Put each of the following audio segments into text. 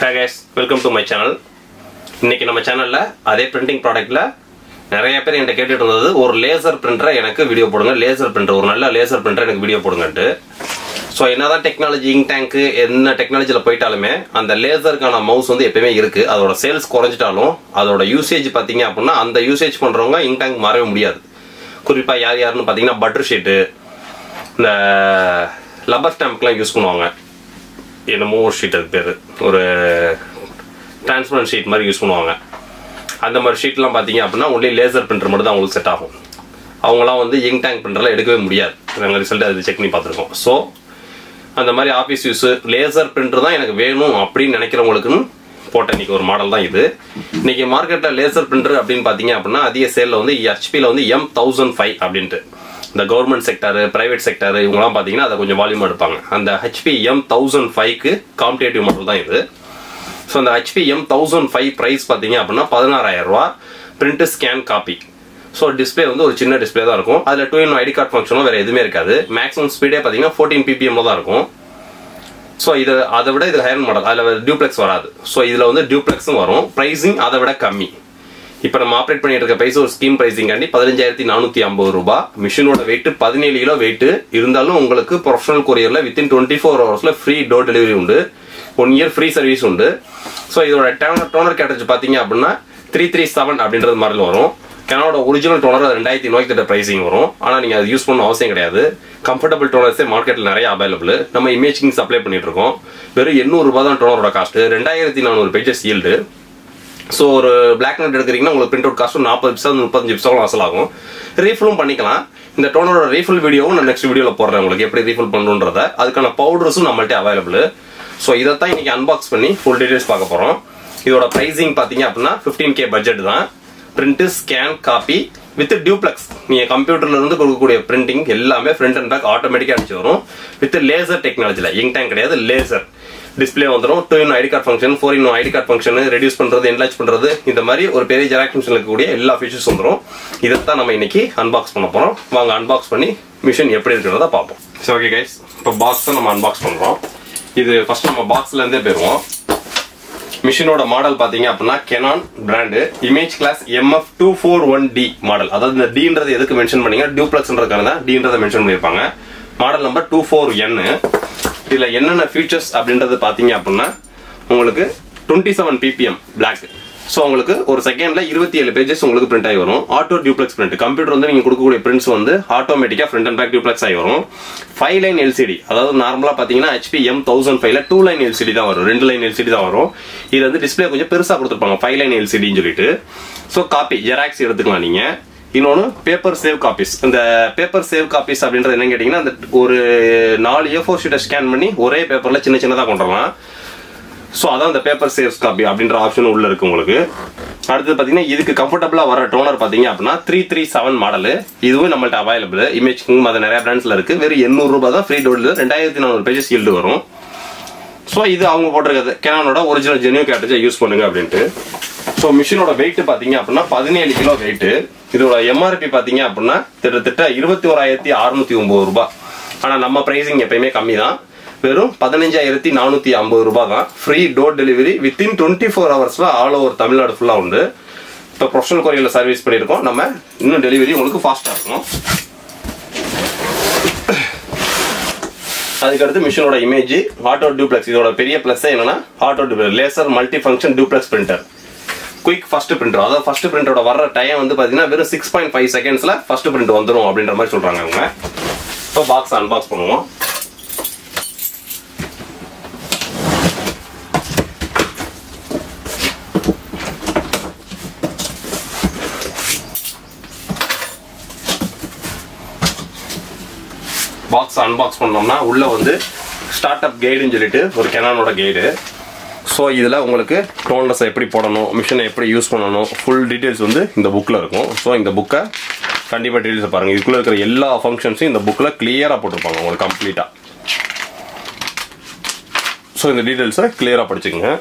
Hey welcome to my channel இன்னைக்கு நம்ம சேனலில் அதே பிரிண்டிங் ப்ராடக்ட்ல நிறைய பேர் என்கிட்ட கேட்டுட்டு இருந்தது ஒரு லேசர் பிரிண்டரை எனக்கு வீடியோ போடுங்க லேசர் பிரிண்டர் ஒரு நல்ல லேசர் பிரிண்டர் எனக்கு வீடியோ போடுங்கன்ட்டு. ஸோ என்னதான் டெக்னாலஜி இங் டேங்க்கு என்ன டெக்னாலஜியில் போயிட்டாலுமே அந்த லேசருக்கான மவுஸ் வந்து எப்பயுமே இருக்கு. அதோட சேல்ஸ் குறைஞ்சிட்டாலும் அதோட யூசேஜ் பார்த்தீங்க அப்படின்னா அந்த யூசேஜ் பண்ணுறவங்க இங் டேங்க் மாறவே முடியாது. குறிப்பாக யார் யாருன்னு பார்த்தீங்கன்னா பட்டர் ஷீட்டு இந்த லப்பர் ஸ்டாம்ப்லாம் யூஸ் பண்ணுவாங்க. என்னமோ ஒரு ஷீட் அது பேர். ஒரு டிரான்ஸ்பரண்ட் ஷீட் மாதிரி யூஸ் பண்ணுவாங்க. அந்த மாதிரி ஷீட்லாம் பார்த்தீங்க அப்படின்னா ஒன்லி லேசர் பிரிண்டர் மட்டும் தான் அவங்களுக்கு செட் ஆகும். அவங்களாம் வந்து இங் டேங்க் பிரிண்டர்லாம் எடுக்கவே முடியாது. நாங்கள் ரிசல்ட் அது செக் பண்ணி பார்த்துருக்கோம். ஸோ அந்த மாதிரி ஆஃபீஸ் யூஸ் லேசர் பிரிண்டர் தான் எனக்கு வேணும் அப்படின்னு நினைக்கிறவங்களுக்குன்னு போட்ட இன்னைக்கு ஒரு மாடல் தான் இது. இன்னைக்கு மார்க்கெட்டில் லேசர் பிரிண்டர் அப்படின்னு பார்த்தீங்க அப்படின்னா அதிக சேலில் வந்து ஹெச்பியில் வந்து எம் தௌசண்ட் ஃபைவ் அப்படின்ட்டு. இந்த கவர்மெண்ட் செக்டர் பிரைவேட் செக்டர் இவங்கலாம் பார்த்தீங்கன்னா அதை கொஞ்சம் வால்யூம் எடுப்பாங்க. அந்த ஹெச்பி எம் தௌசண்ட் ஃபைவ்க்கு காம்படேட்டிவ் மாடல் தான் இது. ஸோ அந்த HP M thousand five price பார்த்தீங்க அப்படின்னா பதினாறாயிரம் ரூபா. Print scan copy so display வந்து ஒரு சின்ன டிஸ்பிளே தான் இருக்கும். அதில் டூ இன் ஐடி கார்டு ஃபங்க்ஷனும் வேறு எதுவுமே இருக்காது. மேக்ஸிமம் ஸ்பீடே பார்த்தீங்கன்னா ஃபோர்டீன் பிபிஎம்ல தான் இருக்கும். ஸோ இது அதை விட இது ஹையர் மாடல் அதில் டியூப்ளெக்ஸ் வராது. ஸோ இதில் வந்து டியூப்ளெக்ஸும் வரும். ப்ரைஸிங் அதை விட கம்மி. இப்போ நம்ம ஆப்ரேட் பண்ணிட்டு இருக்க பிரைஸ் ஒரு ஸ்கீம் பிரைசிங் காண்டி பதினஞ்சாயிரத்தி நானூற்றி ஐம்பது ரூபாய் மிஷினோட வெயிட் பதினேழு கிலோ வெயிட் இருந்தாலும் உங்களுக்கு ப்ரொஃபஷனல் கொரியரில் வித்தின் டுவெண்ட்டி ஃபோர் ஹவர்ஸில் ஃப்ரீ டோர் டெலிவரி உண்டு. ஒன் இயர் ஃப்ரீ சர்வீஸ் உண்டு. ஸோ இதோட டோனர் டோனர் கேட்டரிச்சு பார்த்தீங்க அப்படின்னா த்ரீ த்ரீ செவன் அப்படின்றது மாதிரி வரும். கனோட ஒரிஜினல் டோனர் ரெண்டாயிரத்தி நோய்க்கு கிட்ட ப்ரைசிங் வரும். ஆனால் நீங்கள் அது யூஸ் பண்ண அவசியம் கிடையாது. கம்ஃபர்டபுள் டோனர்ஸே மார்க்கெட்டில் நிறைய அவைலபிள் நம்ம இமேஜிங் சப்ளை பண்ணிட்டு இருக்கோம். வெறும் எண்ணூறுரூபா தான் டோனரோட காஸ்ட் ரெண்டாயிரத்தி நானூறு பேஜஸ் ஈல்டு ஸோ ஒரு பிளாக் நெட் எடுக்கிறீங்கன்னா உங்களுக்கு பிரிண்ட் அவுட் காஸ்ட் நாற்பது பிசா முப்பத்தஞ்சு பிசாவும் அசல் ஆகும். ரீஃபிலும் பண்ணிக்கலாம். இந்த டோனரோட ரீஃபில் வீடியோவும் நான் நெக்ஸ்ட் வீடியோவில் போடுறேன் உங்களுக்கு எப்படி ரீஃபில் பண்ணுன்றத அதுக்கான பவுடர்ஸும் நம்மள்கிட்ட அவைலபிள் ஸோ இதை தான் இன்னைக்கு அன்பாக்ஸ் பண்ணி ஃபுல் டீடைல்ஸ் பார்க்க போகிறோம் இதோட ப்ரைஸிங் பார்த்தீங்க அப்படின்னா ஃபிஃப்டீன் கே பட்ஜெட் தான். Print scan copy with duplex நீங்கள் கம்ப்யூட்டர்ல இருந்து கொடுக்கக்கூடிய பிரிண்டிங் எல்லாமே ஃப்ரண்ட் அண்ட் பேக் ஆட்டோமேட்டிக்காக அடிச்சு வரும். வித் லேசர் டெக்னாலஜியில் இங்க் டேங்க் கிடையாது லேசர் டிஸ்பிளே வந்துடும் two in ID card function four in ID card function reduce பண்றது என்லாச் பண்றது இந்த மாதிரி ஒரு பெரிய ஜெராக்ஸ் மிஷின் இருக்கக்கூடிய எல்லா ஃபீச்சர்ஸ் வந்துடும் இதைத்தான் நம்ம இன்னைக்கு அன்பாக்ஸ் பண்ண போறோம். வாங்க அன்பாக்ஸ் பண்ணி மிஷின் எப்படி இருக்கிறத பார்ப்போம். சரி ஓகே கைஸ் இப்போ பாக்ஸ் தான் நம்ம அன்பாக்ஸ் பண்றோம். இது ஃபர்ஸ்ட் நம்ம பாக்ஸ்ல இருந்தே போயிருவோம் மிஷினோட மாடல் பாத்தீங்க அப்படின்னா Canon brand image class MF two four one D model அதாவது இந்த டின்றது எதுக்கு மென்ஷன் பண்ணீங்க டியூப்ளெக்ஸ்ன்றதுக்கான தான் டின்றதை மென்ஷன் பண்ணியிருப்பாங்க. மாடல் நம்பர் டூ ஃபோர் என்னு இதில் என்னென்ன ஃபீச்சர்ஸ் அப்படின்றது பார்த்தீங்க அப்படின்னா உங்களுக்கு twenty seven PPM black so உங்களுக்கு ஒரு செகண்டில் இருபத்தி ஏழு பேஜஸ் உங்களுக்கு பிரிண்ட் ஆகி வரும். ஆட்டோ டியூப்ளெக்ஸ் பிரிண்ட் கம்ப்யூட்டர் வந்து நீங்கள் கொடுக்கக்கூடிய பிரிண்ட்ஸ் வந்து ஆட்டோமேட்டிக்கா ஃப்ரண்ட் அண்ட் பேக் டியூப்ளெக்ஸ் ஆகி வரும். ஃபைவ் லைன் எல்சிடி அதாவது நார்மலாக பார்த்தீங்கன்னா ஹெச்பி எம் தௌசண்ட் ஃபைவ்ல டூ லைன் எல்சிடி தான் வரும். ரெண்டு லைன் எல்சிடி தான் வரும். இது வந்து டிஸ்பிளே கொஞ்சம் பெருசாக கொடுத்துருப்பாங்க. ஃபைவ் லைன் எல்சிடின்னு சொல்லிட்டு. ஸோ காப்பி ஜெராக்ஸ் எடுத்துக்கலாம் நீங்கள் இன்னொன்று பேப்பர் சேவ் காப்பீஸ் இந்த பேப்பர் சேவ் காப்பீஸ் அப்படின்றது என்னன்னு கேட்டிங்கன்னா அந்த ஒரு நாலு ஏ ஃபோர் ஷீட்டை ஸ்கேன் பண்ணி ஒரே பேப்பரில் சின்ன சின்னதாக கொண்டு வரலாம் ஸோ அதான் அந்த பேப்பர் சேவ்ஸ் காப்பி அப்படின்ற ஆப்ஷன் உள்ளே இருக்கு உங்களுக்கு. அடுத்தது பார்த்தீங்கன்னா இதுக்கு கம்ஃபர்டபுளாக வர டோனர் பார்த்தீங்க அப்படின்னா த்ரீ த்ரீ செவன் மாடல் இதுவும் நம்மள்ட்ட அவைலபிள் இமேஜ் கிங் அது நிறைய பிராண்ட்ஸில் இருக்கு. வெறும் எண்ணூறு ரூபாய் தான் ஃப்ரீ டோல் ரெண்டாயிரத்தி நானூறு பேஜஸ் ஈல்டு வரும். ஸோ இது அவங்க போட்டிருக்கிறது. கேனானோட ஒரிஜினல் ஜெனியூ கேட்டஜை யூஸ் பண்ணுங்க அப்படின்ட்டு. ஸோ மிஷினோட வெயிட் பார்த்தீங்க அப்படின்னா பதினேழு கிலோ வெயிட்டு இதோட எம்ஆர்பி பார்த்தீங்க அப்படின்னா கிட்டத்தட்ட இருபத்தி ஓராயிரத்தி அறுநூத்தி ஒன்பது ரூபாய் ஆனால் நம்ம ப்ரைஸிங் எப்பயுமே கம்மி தான் வெறும் பதினஞ்சாயிரத்தி நானூற்றி ஐம்பது ரூபாய் தான் free door delivery within twenty four ஹவர்ஸில் ஆல் ஓவர் தமிழ்நாடு ஃபுல்லாக உண்டு. இப்போ ப்ரொஃபஷனல் கொரியரில் சர்வீஸ் பண்ணியிருக்கோம் நம்ம இன்னும் டெலிவரி உங்களுக்கு ஃபாஸ்ட்டாக இருக்கும். அதுக்கடுத்து மிஷினோட இமேஜ் ஆட்டோ டூப்ளெக்ஸ் இதோட பெரிய ப்ளஸ் என்னன்னா auto duplex laser multi function duplex printer quick first printer அதாவது ஃபர்ஸ்ட் பிரிண்டரோட வர டைம் வந்து பார்த்தீங்கன்னா வெறும் சிக்ஸ் பாயிண்ட் ஃபைவ் செகண்ட்ஸ்ல ஃபர்ஸ்ட் பிரிண்ட் வந்துடும் அப்படின்ற மாதிரி சொல்றாங்க அவங்க இப்போ பாக்ஸ் அன்பாக்ஸ் பண்ணுவோம். பாக்ஸ் அன்பாக்ஸ் பண்ணோம்னா உள்ள வந்து ஸ்டார்ட் அப் கைடுன்னு சொல்லிட்டு ஒரு கெனானோட கைடு ஸோ இதில் உங்களுக்கு டோன்லெஸ் எப்படி போடணும் மிஷினை எப்படி யூஸ் பண்ணணும் ஃபுல் டீட்டெயில்ஸ் வந்து இந்த புக்கில் இருக்கும். ஸோ இந்த புக்கை கண்டிப்பாக டீட்டெயில்ஸை பாருங்கள் இதுக்குள்ளே இருக்கிற எல்லா ஃபங்க்ஷன்ஸும் இந்த புக்கில் கிளியராக போட்டிருப்பாங்க உங்களுக்கு கம்ப்ளீட்டாக ஸோ இந்த டீட்டெயில்ஸை கிளியராக படிச்சுக்கோங்க.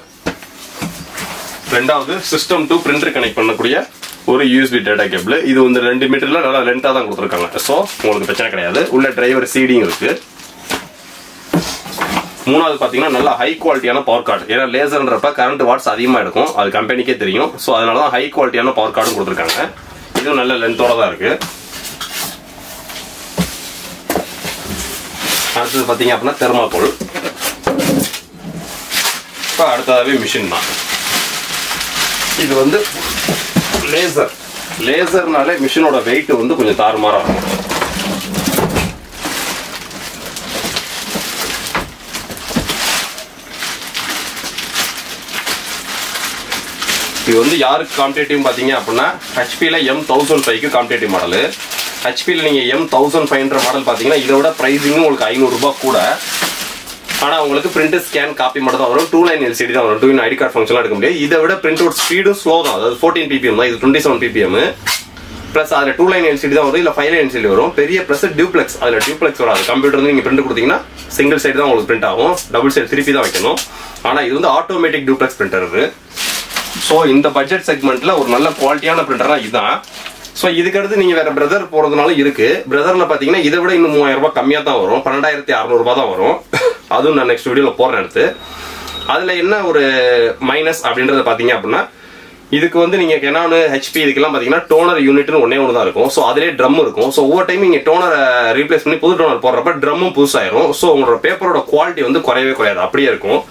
ரெண்டாவது சிஸ்டம் டு பிரிண்டர் கனெக்ட் பண்ணக்கூடிய ஒரு யூஎஸ்பி டேட்டா கேபிள் இது வந்து ரெண்டு மீட்டரில் நல்லா லென்த்தாக தான் கொடுத்துருக்காங்க. ஸோ உங்களுக்கு பிரச்சனை கிடையாது. உள்ள டிரைவர் சீடிங் இருக்குது மூணாவது பார்த்தீங்கன்னா நல்லா ஹை குவாலிட்டியான பவர் கார்டு ஏன்னா லேசர்ன்றப்ப கரண்ட் வாட்ஸ் அதிகமாக இருக்கும் அது கம்பெனிக்கே தெரியும். ஸோ அதனால தான் ஹை குவாலிட்டியான பவர் கார்டும் கொடுத்துருக்காங்க. இதுவும் நல்ல லென்த்தோட தான் இருக்கு. அடுத்தது பார்த்தீங்க அப்படின்னா தெர்மாக்கோல் இப்போ அடுத்ததாகவே மிஷின் தான். இது வந்து லேசர் லேசர்னாலே மிஷினோட வெயிட் வந்து கொஞ்சம் தாறுமாறாக இருக்கும். இது வந்து யாருக்கு காம்படேட்டிவ் பார்த்தீங்க அப்படின்னா ஹெச்பியில் எம் தௌசண்ட் ஃபைவ்க்கு காம்படேட்டிவ் மாடலு ஹெச்பியில் நீங்கள் எம் தௌசண்ட் ஃபைவ்ன்ற மாடல் பார்த்தீங்கன்னா இதை விட ப்ரைஸிங்கும் உங்களுக்கு ஐநூறுரூபா கூட. ஆனால் உங்களுக்கு பிரிண்ட் ஸ்கேன் காப்பி மட்டும் தான் வரும். டூ லைன் எல்சிடி தான் வரும். டூ இன் ஐடி கார்டு ஃபங்க்ஷன்லாம் எடுக்க முடியாது. இதை விட பிரிண்ட் அவுட் ஸ்பீடும் ஸ்லோ தான். அதாவது ஃபோர்டீன் பிபிஎம் தான். இது டுவெண்ட்டி செவன் பிபிஎம் ப்ளஸ் அதில் டூ லைன் எல்சிடி தான் வரும். இல்லை ஃபைவ் லைன் எல்சிடி வரும். பெரிய ப்ளஸ் டியூப்ளெக்ஸ் அதில் டியூப்ளெக்ஸ் வராது. கம்ப்யூட்டர் வந்து நீங்கள் பிரிண்ட் கொடுத்தீங்கன்னா சிங்கிள் சைடு தான் உங்களுக்கு பிரிண்ட் ஆகும். டபுள் சைடு திருப்பி தான் வைக்கணும். ஆனால் இது வந்து ஆட்டோமேட்டிக் டியூப்ளெக்ஸ் பிரிண்டர் ஸோ இந்த பட்ஜெட் செக்மெண்ட்ல ஒரு நல்ல குவாலிட்டியான பிரிண்டர்னா இதுதான் ஸோ இதுக்கடுத்து நீங்க வேற பிரதர் போறதுனால இருக்கு. பிரதர்ல பாத்தீங்கன்னா இதை விட இன்னும் மூவாயிரம் ரூபாய் கம்மியா தான் வரும். பன்னெண்டாயிரத்தி அறநூறுபா தான் வரும். அதுவும் நான் நெக்ஸ்ட் வீடியோல போறேன் எடுத்து அதுல என்ன ஒரு மைனஸ் அப்படின்றத பாத்தீங்க அப்படின்னா இதுக்கு வந்து நீங்க கெனானு ஹெச்பி இதுக்கெல்லாம் பாத்தீங்கன்னா டோனர் யூனிட்னு ஒன்னே ஒன்று தான் இருக்கும். ஸோ அதிலே ட்ரம் இருக்கும். ஸோ ஒவ்வொரு டைம் நீங்க டோனரை ரீப்ளேஸ் பண்ணி புது டோனர் போடுறப்ப ட்ரம்மும் புதுசாயிரும். ஸோ உங்களோட பேப்பரோட குவாலிட்டி வந்து குறையவே குறையாது. அப்படியே இருக்கும்.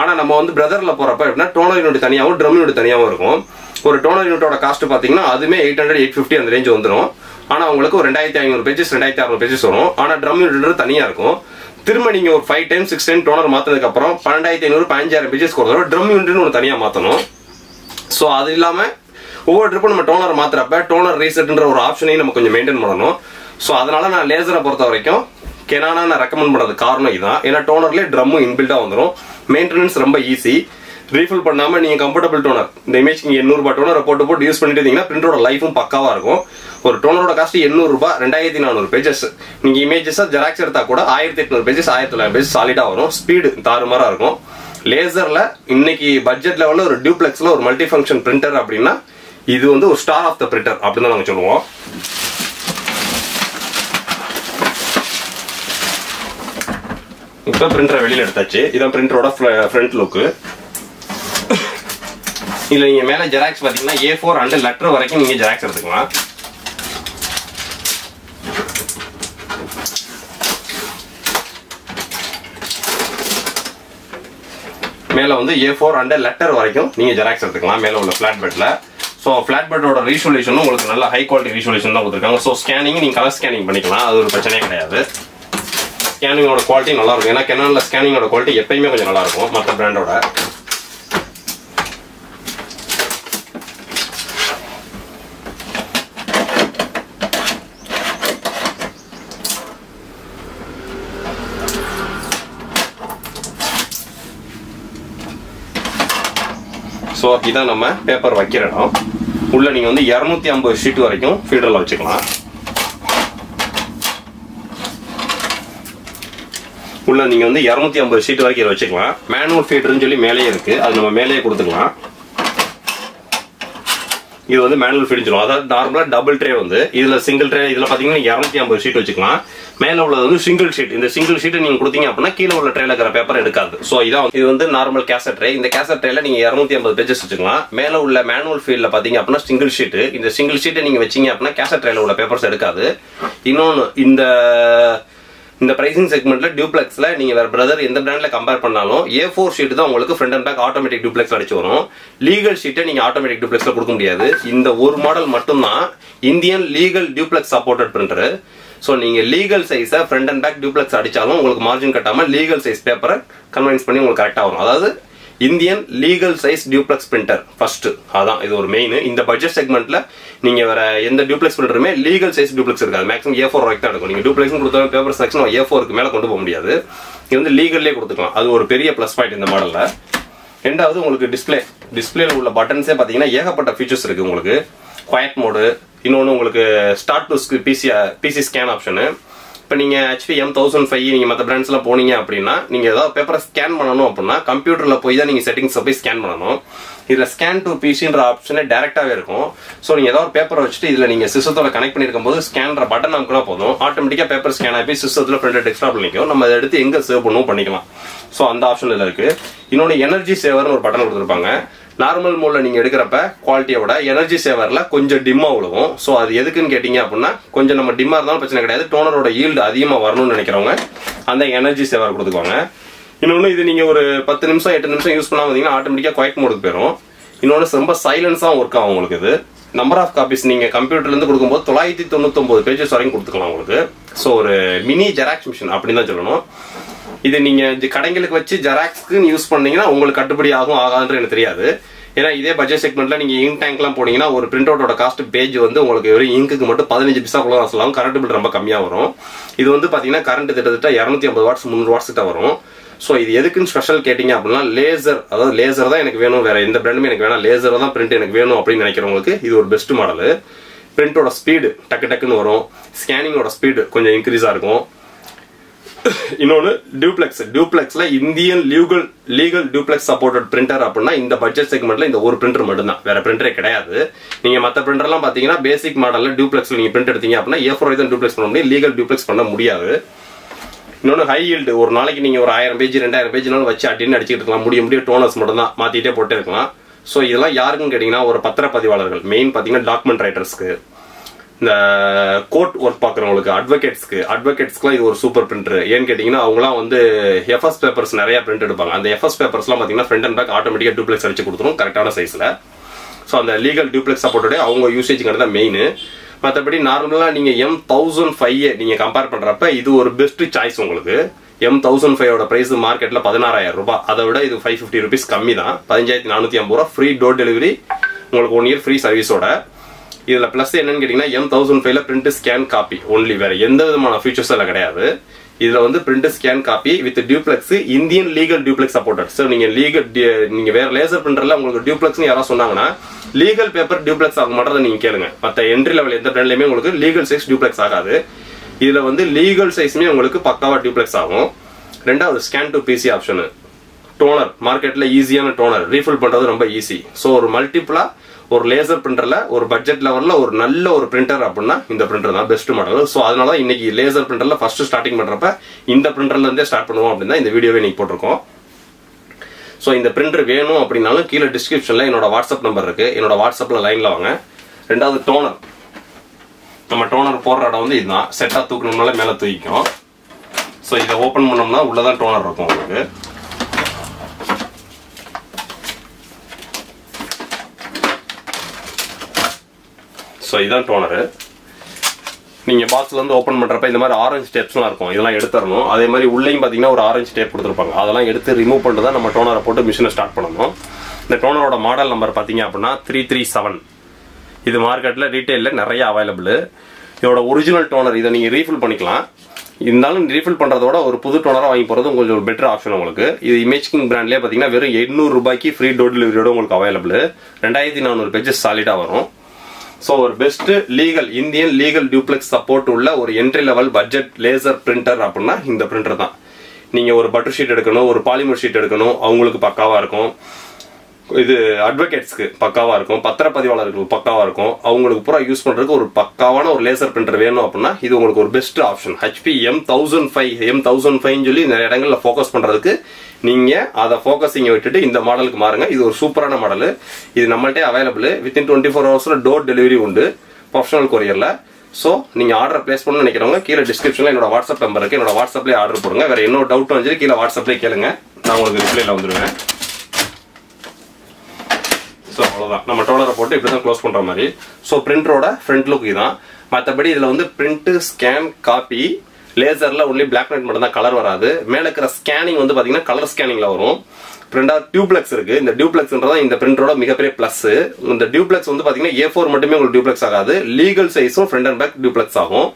ஆனால் நம்ம வந்து பிரதரில் போகிறப்ப எப்படின்னா டோனல் யூனிட் தனியாகவும் ட்ரம் யூனிட் தனியாகவும் இருக்கும். ஒரு டோனல் யூனிட்டோட காஸ்ட் பார்த்தீங்கன்னா அதுவுமே எயிட் ஹண்ட்ரட் எயிட் ஃபிஃப்டி அந்த ரேஞ்ச் வந்துடும் ஆனால் உங்களுக்கு ஒரு ரெண்டாயிரத்தி ஐநூறு பேஜஸ் ரெண்டாயிரத்தி அறுநூறு பேஜஸ் வரும். ஆனால் ட்ரம் யூனிட் தனியாக இருக்கும். திரும்ப நீங்கள் ஒரு five time six time toner மாற்றினதுக்கப்புறம் பன்னெண்டாயிரத்தி ஐநூறு பதினஞ்சாயிரம் பேஜஸ் கொடுத்தோம் ட்ரம் யூனிட்னு ஒரு தனியாக மாற்றணும் ஸோ அது இல்லாமல் ஒவ்வொரு ட்ரிப்பும் நம்ம டோனர் மாற்றுறப்ப டோனர் ரீசெட்ன்ற ஒரு ஆப்ஷனையும் நம்ம கொஞ்சம் மெயின்டைன் பண்ணணும். ஸோ அதனால நான் லேசரை பொறுத்த வரைக்கும் கெனானா நான் ரெக்கமெண்ட் பண்ணது காரணம் இதுதான் ஏன்னா டோனர்லேயே ட்ரம்மும் இன்பில்டாக வந்துடும் மெயின்டெனன்ஸ் ரொம்ப ஈஸி ரீஃபில் பண்ணாமல் நீங்கள் கம்ஃபர்டபுள் டோனர் இந்த இமேஜ் நீங்கள் எண்ணூறுபா டோனர் போட்டு போட்டு யூஸ் பண்ணிட்டு இருந்தீங்கன்னா பிரிண்டோட லைஃபும் பக்காவாக இருக்கும். ஒரு டோனரோட காஸ்ட் எண்ணூறு ரெண்டாயிரத்தி நானூறு பேஜஸ் நீங்கள் இமேஜஸாக ஜெராக்ஸ் எடுத்தால் கூட ஆயிரத்தி எட்நூறு பேஜஸ் ஆயிரத்தி தொள்ளாயிரம் பேஜஸ் சாலிடாக வரும். ஸ்பீடு தாறுமாறாக இருக்கும். லேசரில் இன்னைக்கு பட்ஜெட் லெவலில் ஒரு டியூப்ளெக்ஸில் ஒரு மல்டி ஃபங்க்ஷன் பிரிண்டர் அப்படின்னா இது வந்து ஒரு ஸ்டார் ஆஃப் த பிரிண்டர் அப்படின்னு தான் நாங்கள் சொல்லுவோம். இப்போ பிரிண்டரை வெளியில் எடுத்தாச்சு. இதான் பிரிண்டரோட ஃப்ரண்ட் லுக்கு இதில் நீங்கள் மேல ஜெராக்ஸ் பாத்தீங்கன்னா ஏ ஃபோர் அண்ட் லெட்டர் வரைக்கும் நீங்க ஜெராக்ஸ் எடுத்துக்கலாம். மேல வந்து ஏ ஃபோர் அண்ட் லெட்டர் வரைக்கும் நீங்க ஜெராக்ஸ் எடுத்துக்கலாம். மேலே உள்ள ஃப்ளாட் பெட்ல ஸோ ஃப்ளாட் பெட்டோட ரீசொல்யூஷனும் உங்களுக்கு நல்ல ஹை குவாலிட்டி ரீசொல்யூஷன் தான் கொடுத்துருக்காங்க. ஸோ ஸ்கேனிங் நீங்கள் கலர் ஸ்கேனிங் பண்ணிக்கலாம். அது ஒரு பிரச்சனையே கிடையாது. ஸ்கேனிங்கோட குவாலிட்டி நல்லா இருக்கும் ஏன்னா கெனான்ல ஸ்கேனிங்கோட குவாலிட்டி எப்பயுமே கொஞ்சம் நல்லா இருக்கும் மற்ற பிராண்டோட ஸோ இதான் நம்ம பேப்பர் வைக்கிற இடம். உள்ள நீங்கள் வந்து இரநூத்தி ஐம்பது ஷீட் வரைக்கும் ஃபீடரில் வச்சுக்கலாம். உள்ள நீங்க வந்து இரநூத்தி ஐம்பது சீட் வரைக்கும் இதை வச்சுக்கலாம். மேனுவல் ஃபீடர்னு சொல்லி மேலேயே இருக்கு. அது நம்ம மேலேயே கொடுத்துக்கலாம். இது வந்து மேனுவல் ஃபீட் சொல்லுவோம். அதாவது நார்மலா டபுள் ட்ரே வந்து இதுல சிங்கிள் ட்ரே இதுல பாத்தீங்கன்னா இரநூத்தி ஐம்பது ஷீட் வச்சுக்கலாம். மேல உள்ளது வந்து சிங்கிள் ஷீட் இந்த சிங்கிள் ஷீட்டை நீங்க கொடுத்தீங்க அப்படின்னா கீழே உள்ள ட்ரேல இருக்கிற பேப்பர் எடுக்காது. சோ இதான் இது வந்து நார்மல் கேசட் ட்ரே இந்த கேசட் ட்ரேல நீங்க இரநூத்தி ஐம்பது பேஜஸ் வச்சுக்கலாம். மேல உள்ள மேனுவல் ஃபீல்ட்ல பாத்தீங்க அப்படின்னா சிங்கிள் ஷீட் இந்த சிங்கிள் ஷீட்டை நீங்க வச்சீங்க அப்படின்னா கேசட் ட்ரேல உள்ள பேப்பர்ஸ் எடுக்காது. இன்னொன்னு இந்த இந்த பிரைசிங் செக்மெண்ட்ல டியூப்ளெக்ஸ்ல நீங்க வேற பிரதர் எந்த பிராண்ட்ல கம்பேர் பண்ணாலும் ஏ ஃபோர் ஷீட் தான் உங்களுக்கு front and back automatic duplex அடிச்சு வரும். லீகல் ஷீட்டை நீங்க ஆட்டோமேட்டிக் டியூப்ளெக்ஸ்ல கொடுக்க முடியாது. இந்த ஒரு மாடல் மட்டும்தான் Indian legal duplex supported printer so நீங்க லீகல் சைஸை ஃப்ரண்ட் அண்ட் பேக் டியூப்ளெக்ஸ் அடிச்சாலும் உங்களுக்கு மார்ஜின் கட்டாம லீகல் சைஸ் பேப்பரை கன்வின்ஸ் பண்ணி உங்களுக்கு கரெக்டாக வரும். அதாவது Indian legal size duplex printer first அதான் இது ஒரு மெயின் இந்த பட்ஜெட் செக்மெண்ட்ல நீங்க வேற எந்த டியூப்ளெக்ஸ் பிரிண்டருமே லீகல் சைஸ் டியூப்ளெக்ஸ் இருக்காது. மேக்ஸிமம் ஏ ஃபோர் வரைக்கும் தான் இருக்கும் நீங்க டியூப்ளெக்ஸ் கொடுத்தாலும் பேப்பர் செக்ஷன் ஏ ஃபோருக்கு மேல கொண்டு போக முடியாது. இது வந்து லீகல்லே கொடுத்துக்கலாம். அது ஒரு பெரிய ப்ளஸ் பாயிண்ட் இந்த மாடல்ல ரெண்டாவது உங்களுக்கு டிஸ்பிளே டிஸ்பிளேல உள்ள பட்டன்ஸே பாத்தீங்கன்னா ஏகப்பட்ட ஃபீச்சர்ஸ் இருக்கு உங்களுக்கு. குவாய்ட் மோடு இன்னொன்று உங்களுக்கு start to PC PC scan option இப்போ நீங்கள் ஹெச்பி எம் தௌசண்ட் ஃபைவ் நீங்கள் மற்ற பிராண்ட்ஸ்லாம் போனீங்க அப்படின்னா நீங்கள் ஏதாவது பேப்பரை ஸ்கேன் பண்ணணும் அப்படின்னா கம்ப்யூட்டரில் போய் தான் நீங்கள் செட்டிங்ஸை போய் ஸ்கேன் பண்ணணும். இதில் ஸ்கேன் டு பிசின்ற ஆப்ஷனே டேரெக்டாகவே இருக்கும். ஸோ நீங்கள் ஏதாவது ஒரு பேப்பரை வச்சுட்டு இதில் நீங்கள் சிஸ்டத்தோட கனெக்ட் பண்ணியிருக்கும் போது ஸ்கேன்ற பட்டன் அமுக்கினா போதும் ஆட்டோமேட்டிக்காக பேப்பர் ஸ்கேன் ஆகி சிஸ்டத்தில் பிரிண்ட் எக்ஸ்ட்ரா பண்ணிக்கும் நம்ம அதை எடுத்து எங்கே சேவ் பண்ணவும் பண்ணிக்கலாம். ஸோ அந்த ஆப்ஷன் இதில் இருக்குது இன்னொன்று எனர்ஜி சேவர்னு ஒரு பட்டன் கொடுத்துருப்பாங்க. நார்மல் மோட்ல நீங்க எடுக்கிறப்ப குவாலிட்டியை விட எனர்ஜி சேவர்ல கொஞ்சம் டிம்மா விழுகும். ஸோ அது எதுக்குன்னு கேட்டீங்க அப்படின்னா கொஞ்சம் நம்ம டிம்மா இருந்தாலும் பிரச்சனை கிடையாது. டோனரோட ஈல்டு அதிகமாக வரணும்னு நினைக்கிறவங்க அந்த எனர்ஜி சேவர் கொடுத்துக்குவாங்க இன்னொன்று இது நீங்க ஒரு பத்து நிமிஷம் எட்டு நிமிஷம் யூஸ் பண்ணாம வந்தீங்கன்னா ஆட்டோமேட்டிக்காக குவைட் மோடுக்கு போயிடும் இன்னொன்று ரொம்ப சைலன்ஸாக ஒர்க் ஆகும் உங்களுக்கு இது. நம்பர் ஆஃப் காப்பீஸ் நீங்க கம்ப்யூட்டர்ல இருந்து கொடுக்கும்போது தொள்ளாயிரத்தி தொண்ணூத்தொன்பது பேஜஸ் வரைக்கும் கொடுத்துக்கலாம் உங்களுக்கு. ஸோ ஒரு மினி ஜெராக்ஸ் மிஷின் அப்படின்னு தான் சொல்லணும். இது நீங்க இந்த கடைங்களுக்கு வச்சு ஜெராக்ஸ்க்கு யூஸ் பண்ணீங்கன்னா உங்களுக்கு கட்டுப்படி ஆகும் ஆகாதுன்ற எனக்கு தெரியாது. ஏன்னா இதே பட்ஜெட் செக்மெண்ட்ல நீங்க இங்க் டேங்க்லாம் போனீங்கன்னா ஒரு பிரிண்ட் அவுட்டோட காஸ்ட் பேஜ் வந்து உங்களுக்கு வெறும் இங்குக்கு மட்டும் பதினஞ்சு பிசா கூட சொல்லலாம் கரண்ட் பில் ரொம்ப கம்மியா வரும். இது வந்து பாத்தீங்கன்னா கரண்ட் கிட்டத்தட்ட இரநூத்தி ஐம்பது வாட்ஸ் முந்நூறு வாட்ஸ் கிட்ட வரும். ஸோ இது எதுக்குன்னு ஸ்பெஷல் கேட்டிங்க அப்படின்னா லேசர் அதாவது லேசர் தான் எனக்கு வேணும். வேற எந்த பிராண்டுமே எனக்கு வேணாம். லேசர் தான் பிரிண்ட் எனக்கு வேணும் அப்படின்னு நினைக்கிறவங்களுக்கு இது ஒரு பெஸ்ட் மாடல் பிரிண்டோட ஸ்பீடு டக்கு டக்குன்னு வரும். ஸ்கேனிங்கோட ஸ்பீடு கொஞ்சம் இன்க்ரீஸாக இருக்கும். இன்னொன்று duplex டியூப்ளெக்ஸில் Indian legal legal duplex supported printer அப்படின்னா இந்த பட்ஜெட் செக்மெண்ட்டில் இந்த ஒரு பிரிண்டர் மட்டும்தான். வேற பிரிண்டரே கிடையாது. நீங்கள் மற்ற பிரிண்டர்லாம் பார்த்தீங்கன்னா பேசிக் மாடலில் டியூப்ளெக்ஸ்ல நீங்கள் பிரிண்ட் எடுத்தீங்க அப்படின்னா ஏ ஃபோர் தான் டியூப்ளெக்ஸ் பண்ண முடியும் லீகல் டியூப்ளெக்ஸ் பண்ண முடியாது. இன்னொன்று ஹை ஈல்டு ஒரு நாளைக்கு நீங்கள் ஒரு ஆயிரம் பேஜ் ரெண்டாயிரம் பேஜ்னாலும் வச்சு அட்டின்னு அடிச்சுட்டு இருக்கலாம். முடிய முடிய டோனஸ் மட்டும் தான் மாற்றிட்டே போட்டே இருக்கலாம். ஸோ இதெல்லாம் யாருக்குன்னு கேட்டிங்கன்னா ஒரு பத்திரப்பதிவாளர்கள் மெயின் பார்த்தீங்கன்னா டாக்குமெண்ட் ரைட்டர்ஸ்க்கு இந்த கோர்ட் ஒர்க் பார்க்குறவங்களுக்கு அட்வொகேட்ஸ்க்கு அட்வொகேட்ஸ்க்குலாம் இது ஒரு சூப்பர் பிரிண்டர் ஏன்னு கேட்டிங்கன்னா அவங்களாம் வந்து எஃப்எஸ் பேப்பர்ஸ் நிறைய பிரிண்ட் எடுப்பாங்க. அந்த எஃப்எஸ் பேப்பர்ஸ்லாம் பார்த்தீங்கன்னா ஃப்ரண்ட் அண்ட் பேக் ஆட்டோமேட்டிக்காக டூப்ளெக்ஸ் அடிச்சு கொடுத்துரும் கரெக்டான சைஸில் ஸோ அந்த லீகல் டூப்ளெக்ஸ் சப்போர்ட்டோட அவங்க யூசேஜுங்கிறது தான் மெயின் மற்றபடி நார்மலாக நீங்கள் எம் தௌசண்ட் ஃபைவ் நீங்கள் கம்பேர் பண்ணுறப்ப இது ஒரு பெஸ்ட் சாய்ஸ் உங்களுக்கு. எம் தௌசண்ட் ஃபைவோட ப்ரைஸ் மார்க்கெட்டில் பதினாறாயிரம் ரூபாய். அதை விட இது ஃபைவ் ஃபிஃப்டி ருபீஸ் கம்மி தான். பதினஞ்சாயிரத்தி நானூற்றி ஐம்பது ரூபா ஃப்ரீ டோர் டெலிவரி உங்களுக்கு ஒன் இயர் ஃப்ரீ சர்வீஸோட இதில் ப்ளஸ் என்னன்னு கேட்டிங்கன்னா எம் தௌசண்ட் ஃபைவ்ல பிரிண்ட் ஸ்கேன் காப்பி ஒன்லி வேற எந்த விதமான ஃபீச்சர்ஸ் எல்லாம் கிடையாது. இதில் வந்து print scan copy with duplex Indian legal duplex supported so நீங்கள் லீகல் நீங்கள் வேற லேசர் பிரிண்டர்ல உங்களுக்கு டியூப்ளெக்ஸ் யாராவது சொன்னாங்கன்னா லீகல் பேப்பர் டியூப்ளெக்ஸ் ஆக மாட்டதை நீங்கள் கேளுங்க. மற்ற என்ட்ரி லெவல் எந்த பிராண்ட்லயுமே உங்களுக்கு லீகல் சைஸ் டியூப்ளெக்ஸ் ஆகாது. இதுல வந்து லீகல் சைஸ்மே உங்களுக்கு பக்காவாக டியூப்ளெக்ஸ் ஆகும். ரெண்டாவது scan to PC option toner மார்க்கெட்ல ஈஸியான டோனர் ரீஃபில் பண்றது ரொம்ப ஈஸி ஸோ ஒரு மல்டிபிளாக ஒரு லேசர் பிரிண்டர்ல ஒரு பட்ஜெட் லெவல்ல ஒரு நல்ல ஒரு பிரிண்டர் அப்படின்னா இந்த பிரிண்டர் தான் பெஸ்ட் மாடல் ஸோ அதனால தான் இன்னைக்கு லேசர் பிரிண்டர்ல ஃபர்ஸ்ட் ஸ்டார்டிங் பண்றப்ப இந்த பிரிண்டர்ல இருந்தே ஸ்டார்ட் பண்ணுவோம் அப்படின்னு இந்த வீடியோவே இன்னைக்கு போட்டிருக்கோம். ஸோ இந்த பிரிண்டர் வேணும் அப்படின்னாலும் கீழே டிஸ்கிரிப்ஷன்ல என்னோட வாட்ஸ்அப் நம்பர் இருக்கு. என்னோட வாட்ஸ்அப்ல லைன்ல வாங்க. ரெண்டாவது டோனர் நம்ம டோனர் போடுற இடம் வந்து இதுதான். செட்டாக தூக்கணும்னால மேலே தூக்கிக்கும். ஸோ இதை ஓப்பன் பண்ணோம்னா உள்ளதான் டோனர் இருக்கும் உங்களுக்கு. ஸோ இதுதான் டோனரு நீங்கள் பாக்ஸ்லேருந்து ஓப்பன் பண்ணுறப்ப இந்த மாதிரி ஆரஞ்சு டேப்ஸ்லாம் இருக்கும். இதெல்லாம் எடுத்துடணும். அதே மாதிரி உள்ளேயும் பார்த்தீங்கன்னா ஒரு ஆரஞ்சு டேப் கொடுத்துருப்பாங்க. அதெல்லாம் எடுத்து ரிமூவ் பண்ணிட்டு தான் நம்ம டோனரை போட்டு மிஷினை ஸ்டார்ட் பண்ணணும். இந்த டோனரோட மாடல் நம்பர் பார்த்தீங்க அப்படின்னா த்ரீ த்ரீ செவன் இது மார்க்கெட்டில் ரீட்டெயிலில் நிறைய அவைலபிள் இதோட ஒரிஜினல் டோனர் இதை நீங்கள் ரீஃபில் பண்ணிக்கலாம். இருந்தாலும் ரீஃபில் பண்ணுறதோட ஒரு புது டோனராக வாங்கி போகிறது கொஞ்சம் ஒரு பெட்டர் ஆப்ஷன் உங்களுக்கு. இது இமேஜ் கிங் பிராண்ட்லேயே பார்த்தீங்கன்னா வெறும் எண்ணூறு ரூபாய்க்கு ஃப்ரீ டோர் டெலிவரியோட உங்களுக்கு அவைலபிள் ரெண்டாயிரத்தி நானூறு பேஜஸ் சாலிடாக வரும். ஸோ ஒரு best legal Indian legal duplex support உள்ள ஒரு entry level budget laser printer அப்படின்னா இந்த பிரிண்டர் தான். நீங்கள் ஒரு பட்டர் ஷீட் எடுக்கணும் ஒரு பாலிமர் ஷீட் எடுக்கணும் அவங்களுக்கு பக்காவாக இருக்கும். இது அட்வொகேட்ஸ்க்கு பக்காவாக இருக்கும் பத்திரப்பதிவாளர்களுக்கு பக்காவாக இருக்கும். அவங்களுக்கு பூரா யூஸ் பண்ணுறதுக்கு ஒரு பக்காவான ஒரு லேசர் பிரிண்டர் வேணும் அப்படின்னா இது உங்களுக்கு ஒரு best option HP M thousand five M thousand ஃபைவ்னு சொல்லி நிறைய இடங்களில் ஃபோக்கஸ் பண்ணுறதுக்கு நீங்கள் அதை ஃபோக்கஸிங்கை விட்டுட்டு இந்த மாடலுக்கு மாறுங்க. இது ஒரு சூப்பரான மாடல் இது நம்மள்கிட்ட அவைலபிள் வித்தின் டுவெண்ட்டி ஃபோர் ஹவர்ஸில் டோர் டெலிவரி உண்டு. ப்ரொஃபஷனல் கொரியரில் ஸோ நீங்கள் ஆர்டர் பிளேஸ் பண்ணணும்னு நினைக்கிறவங்க கீழே டிஸ்கிரிப்ஷனில் என்னோட வாட்ஸ்அப் நம்பர் இருக்குது என்னோட வாட்ஸ்அப்லேயே ஆர்டர் போடுங்க. வேறு என்ன டவுட் வந்து கீழே வாட்ஸ்அப்லேயே கேளுங்க. நான் உங்களுக்கு ரிப்ளைல வந்துடுவேன். ஸோ அவ்வளோதான் நம்ம டோலரை போட்டு இப்படி தான் க்ளோஸ் பண்ணுற மாதிரி ஸோ பிரிண்டரோட ஃப்ரண்ட் லுக் இதுதான். மற்றபடி இதில் வந்து பிரிண்ட்டு ஸ்கேன் காப்பி லேசரில் ஒன்லி பிளாக் அண்ட் மட்டும் தான் கலர் வராது. மேலே இருக்கிற ஸ்கேனிங் வந்து பார்த்தீங்கன்னா கலர் ஸ்கேனிங்கில் வரும். ரெண்டாவது டியூப்ளெக்ஸ் இருக்கு. இந்த டியூப்ளெக்ஸ்ன்றதான் இந்த பிரிண்டரோட மிகப்பெரிய பிளஸ் இந்த டியூப்ளெக்ஸ் வந்து பார்த்தீங்கன்னா ஏ ஃபோர் மட்டுமே உங்களுக்கு டியூப்ளெக்ஸ் ஆகாது. லீகல் சைஸும் ஃப்ரண்ட் அண்ட் பேக் டியூப்ளெக்ஸ் ஆகும்.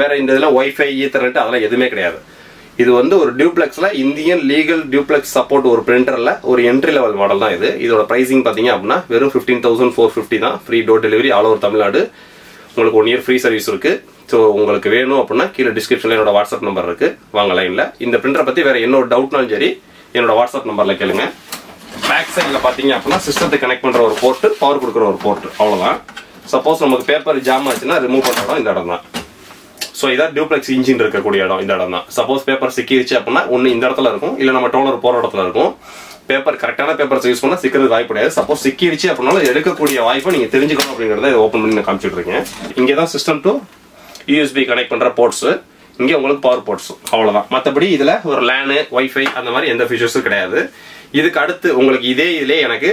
வேற இந்த இதில் ஒய்ஃபை ஈத்தர்நெட் அதெல்லாம் எதுவுமே கிடையாது. இது வந்து ஒரு டியூப்ளெக்ஸ்ல இந்தியன் லீகல் டியூப்ளெக்ஸ் சப்போர்ட் ஒரு பிரிண்டர்ல ஒரு என்ட்ரி லெவல் மாடல் தான் இது. இதோட பிரைசிங் பாத்தீங்க அப்படின்னா வெறும் ஃபிஃப்டீன் தௌசண்ட் ஃபோர் ஃபிஃப்டி தான். Free door delivery all over Tamil Nadu. உங்களுக்கு ஒன் இயர் ஃப்ரீ சர்வீஸ் இருக்கு. ஸோ உங்களுக்கு வேணும் அப்படின்னா கீழே டிஸ்கிரிப்ஷனில் என்னோட வாட்ஸ்அப் நம்பர் இருக்கு. வாங்க லைனில் இந்த பிரிண்டரை பற்றி வேற என்ன ஒரு டவுட்னாலும் சரி என்னோட வாட்ஸ்அப் நம்பரில் கேளுங்க. பேக் சைடில் பார்த்தீங்க அப்படின்னா சிஸ்டத்தை கனெக்ட் பண்ணுற ஒரு போர்ட்டு பவர் கொடுக்குற ஒரு போர்ட்டு அவ்வளோதான் சப்போஸ் நமக்கு பேப்பர் ஜாம் ஆச்சுன்னா ரிமூவ் பண்ணுற இடம் இந்த இடம் தான். ஸோ இதான் டியூப்ளெக்ஸ் இன்ஜின் இருக்கக்கூடிய இடம் இந்த இடம் தான். சப்போஸ் பேப்பர் சிக்கிருச்சு அப்படின்னா ஒன்று இந்த இடத்துல இருக்கும் இல்லை நம்ம டோலர் போகிற இடத்துல இருக்கும். பேப்பர் கரெக்டான பேப்பர்ஸ் யூஸ் பண்ணால் சிக்கிறது வாய்ப்பு கிடையாது. சப்போஸ் சிக்கிருச்சு அப்படின்னாலும் எடுக்கக்கூடிய வாய்ப்பை நீங்கள் தெரிஞ்சுக்கணும் அப்படிங்கிறத ஓப்பன் பண்ணி நான் காமிச்சிட்டு இருக்கேன். இங்கே தான் சிஸ்டம் டூ யூஎஸ்பி கனெக்ட் பண்ணுற போர்ட்ஸு இங்கே உங்களுக்கு பவர் போர்ட்ஸ் அவ்வளோதான் மற்றபடி இதில் ஒரு லேனு ஒய்ஃபை அந்த மாதிரி எந்த ஃபீச்சர்ஸும் கிடையாது. இதுக்கு அடுத்து உங்களுக்கு இதே இதிலே எனக்கு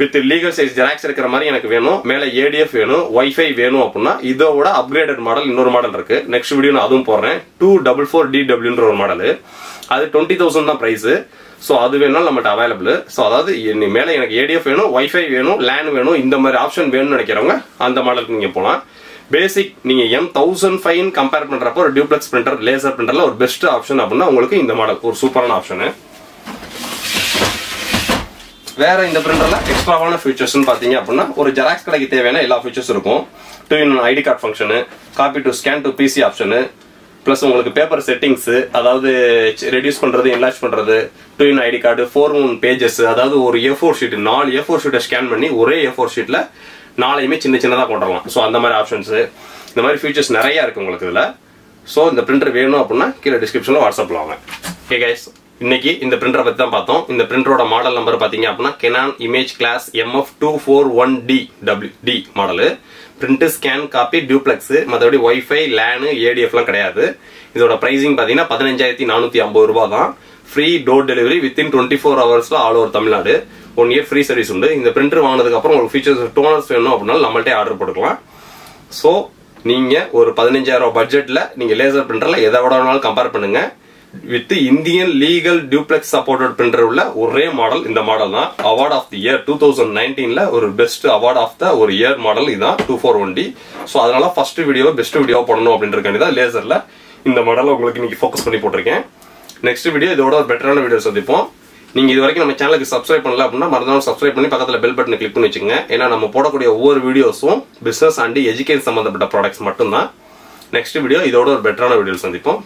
வித் லீகல் சைஸ் ஜெராக்ஸ் இருக்கிற மாதிரி எனக்கு வேணும். மேலே ஏடிஎஃப் வேணும். ஒய்ஃபை வேணும் அப்படின்னா இதோட அப்கிரேடட் மாடல் இன்னொரு மாடல் இருக்கு. நெக்ஸ்ட் வீடியோ நான் அதுவும் போடுறேன். டூ டபுள் ஃபோர் டி டபிள்யூன்ற ஒரு மாடல் அது டுவெண்ட்டி தௌசண்ட் தான் ப்ரைஸ் ஸோ அது வேணாலும் நம்மகிட்ட அவைலபிள் ஸோ அதாவது இனி மேலே எனக்கு ஏடிஎஃப் வேணும் ஒய்ஃபை வேணும் லேன் வேணும் இந்த மாதிரி ஆப்ஷன் வேணும்னு நினைக்கிறவங்க அந்த மாடலுக்கு நீங்கள் போகலாம் பேசிக் நீங்க எம் தௌசண்ட் ஃபைவ் கம்பேர் பண்ணுறப்போ ஒரு டியூப்ளெக்ஸ் பிரிண்டர் லேசர் பிரிண்டர்ல ஒரு பெஸ்ட் ஆப்ஷன் அப்படின்னா உங்களுக்கு இந்த மாடல் ஒரு சூப்பரான ஆப்ஷனு வேற இந்த பிரிண்டர்ல எக்ஸ்ட்ராவான ஃபீச்சர்ஸ்னு பாத்தீங்க அப்படின்னா ஒரு ஜெராக்ஸ் கடைக்கு தேவையான எல்லா ஃபீச்சர்ஸ் இருக்கும். Two in ID card function copy to scan to PC option plus உங்களுக்கு பேப்பர் செட்டிங்ஸ் அதாவது ரெடியூஸ் பண்றது என்லார்ஜ் பண்றது two in ID card four one pages அதாவது ஒரு ஏ ஃபோர் ஷீட் நாலு ஏ ஃபோர் ஷீட்டை ஸ்கேன் பண்ணி ஒரே ஏ ஃபோர் ஷீட்டில் நாளையுமே சின்ன சின்னதாக கொண்டரலாம் ஸோ அந்த மாதிரி ஆப்ஷன்ஸ் இந்த மாதிரி ஃபீச்சர்ஸ் நிறைய இருக்கு உங்களுக்கு இதில். ஸோ இந்த பிரிண்டர் வேணும் அப்படின்னா கீழே டிஸ்கிரிப்ஷனில் வாட்ஸ்அப்பில் வாங்க. ஓகே கைஸ் இன்னைக்கு இந்த பிரிண்டரை பற்றி தான் பார்த்தோம். இந்த பிரிண்டரோட மாடல் நம்பர் பார்த்தீங்க அப்படின்னா Canon image class MF two four one D W D model print scan copy duplex மற்றபடி ஒய்ஃபை லேனு ஏடிஎஃப்லாம் கிடையாது. இதோட ப்ரைஸிங் பார்த்தீங்கன்னா பதினஞ்சாயிரத்தி நானூற்றி ஐம்பது ரூபா தான். Free door delivery within twenty four ஹவர்ஸில் all over Tamil Nadu. One year free service உண்டு. இந்த பிரிண்டர் வாங்கினதுக்கு அப்புறம் உங்களுக்கு ஃபீச்சர்ஸ் டோனர்ஸ் வேணும் அப்படின்னாலும் நம்மள்ட்டே ஆர்டர் போட்டுக்கலாம். ஸோ நீங்க ஒரு பதினஞ்சாயிரம் ரூபாய் பட்ஜெட்ல நீங்க லேசர் பிரிண்டர்ல எதை விட வேணாலும் கம்பேர் பண்ணுங்க. With Indian legal duplex supported printer உள்ள ஒரே மாடல் இந்த மாடல் தான். Award of the year two thousand நைன்டீன்ல ஒரு பெஸ்ட் அவார்ட் ஆஃப் த ஒரு இயர் மாடல் இதுதான் two four one D so அதனால ஃபர்ஸ்ட் வீடியோ பெஸ்ட் வீடியோ போடணும் அப்படின்றக்காண்டி தான் லேசர்ல இந்த மாடலை உங்களுக்கு இன்னைக்கு ஃபோக்கஸ் பண்ணி போட்டிருக்கேன். நெக்ஸ்ட் வீடியோ இதோட ஒரு பெட்டரான வீடியோ சந்திப்போம். நீங்கள் இது வரைக்கும் நம்ம சேனலுக்கு சப்ஸ்கிரைப் பண்ணல அப்படின்னா மறந்தாலும் சப்ஸ்கிரைப் பண்ணி பக்கத்தில் பெல் பட்டனை கிளிக் பண்ணி வச்சுங்க ஏன்னா நம்ம போடக்கூடிய ஒவ்வொரு வீடியோஸும் பிசினஸ் அண்ட் எஜுகேஷன் சம்மந்தப்பட்ட ப்ராடக்ட்ஸ் மட்டும்தான். நெக்ஸ்ட் வீடியோ இதோட ஒரு பெட்டரான வீடியோ சந்திப்போம்.